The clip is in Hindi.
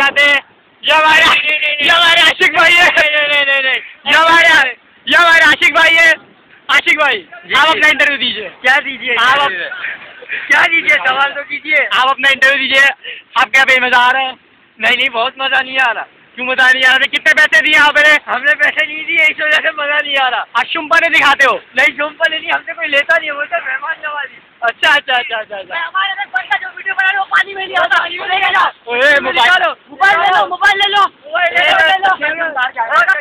जाते हैं। ये हमारे ये हमारे आशिक भाई है। नहीं नहीं नहीं नहीं ये हमारे ये हमारे आशिक भाई है। आशिक भाई आप अपना इंटरव्यू दीजिए। क्या दीजिए? आप क्या दीजिए? सवाल तो कीजिए। आप अपना इंटरव्यू दीजिए। आप क्या बेमजा आ रहे हैं? नहीं नहीं बहुत मज़ा नहीं आ रहा। क्यों मज़ा नहीं आ रहा? कितने पैसे दिए आप मेरे? हमने पैसे नहीं दिए इस वजह से मज़ा नहीं आ रहा। आज शुम्पा ने दिखाते हो? नहीं झुम्पा नहीं हमसे कोई लेता नहीं है बोलता मेहमान नवाजी अच्छा अच्छा अच्छा अच्छा अच्छा। हमारे जो वीडियो बना रहे हो पानी में नहीं आता Lalo, mobile lalo. Lalo, lalo.